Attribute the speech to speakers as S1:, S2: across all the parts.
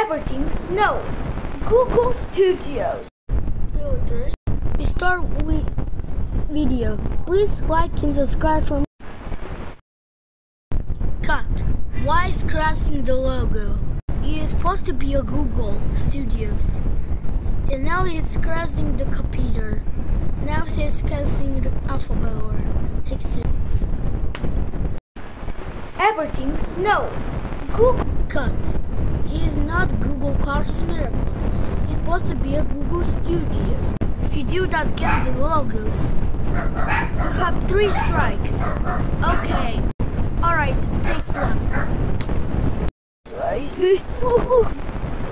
S1: Everything snowed. Google Studios.
S2: Filters. We start with video. Please like and subscribe for Cut. Why is crossing the logo? It is supposed to be a Google Studios. And now it's crossing the computer. Now it's crossing the alphabet or takes it.
S1: Everything snowed. Google
S2: Cut. Is not Google Carson Airport. He's supposed to be a Google Studios. If you do that, get the logos. You have three strikes. Okay. Alright, take one.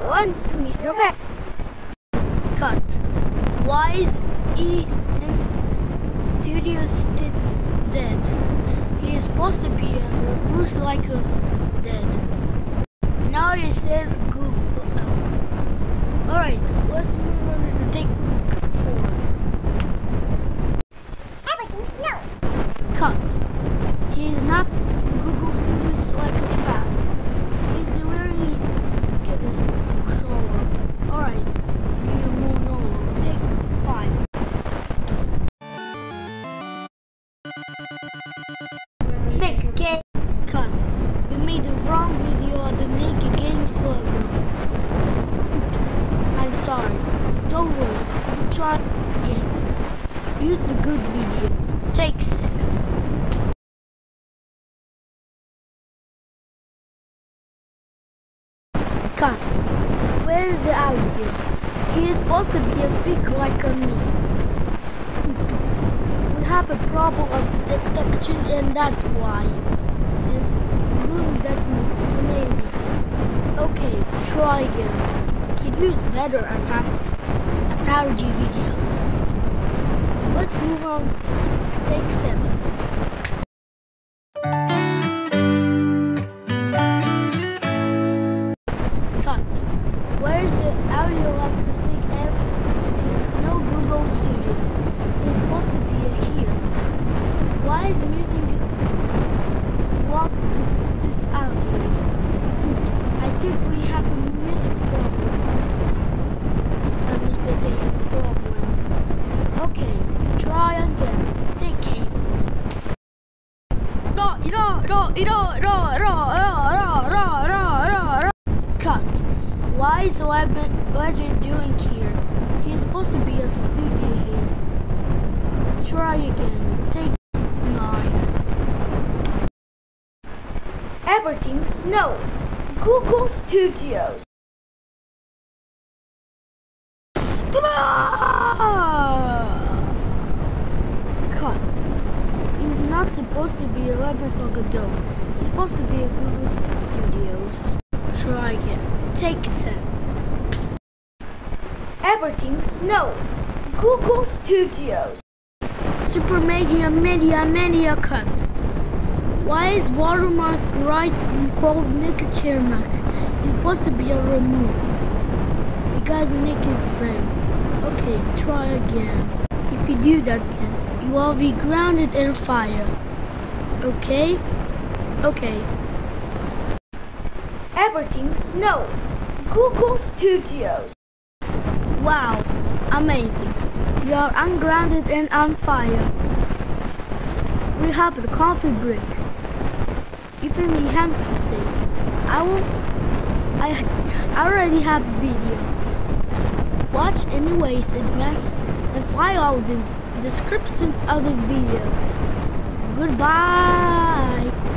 S1: Once. Mac.
S2: Cut. Why is E in Studios it's dead? He is supposed to be a who's like a dead. It says Google. Alright, let's move on to take four.
S3: Everything snowed.
S2: Cut. He's not try again. Use the good video. Take six. Cut. Where's the audio? He is supposed to be a speaker like a me. Oops. We have a problem of detection and that's why. And boom, that's amazing. Okay, try again. Can use better at a video. Let's move on to take 7. Cut. Why is Legend, Legend doing here? He is supposed to be a studio here. Try again. Take nine.
S1: Everything snowed. Google Studios.
S2: Cut. He's not supposed to be a 11 Salgador. He's supposed to be a Google Studios. Try again. Take 10.
S1: Everything snowed. Google Studios.
S2: Super Media Media Media Cut. Why is watermark right called Nick Chairmax? He's supposed to be removed. Because Nick is friend. Okay, try again. If you do that again, you will be grounded in fire. Okay? Okay.
S1: Everything snowed. Google Studios.
S2: Wow, amazing. You are ungrounded and on fire. We have the coffee break. Even the hand say, I will I already have a video. Watch anyways and ma- and follow the descriptions of the videos. Goodbye.